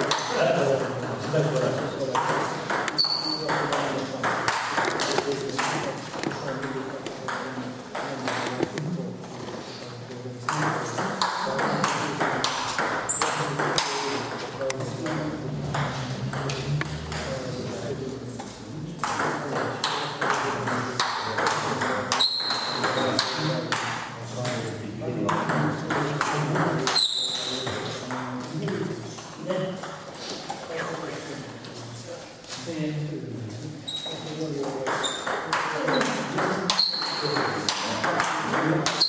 Thank you. Thank you.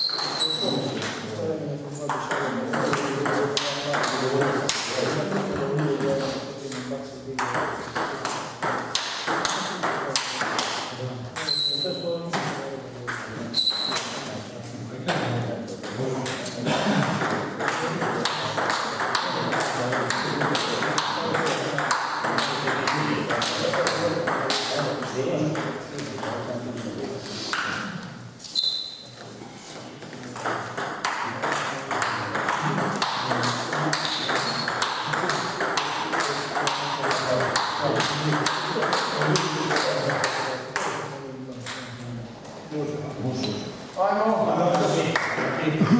あの。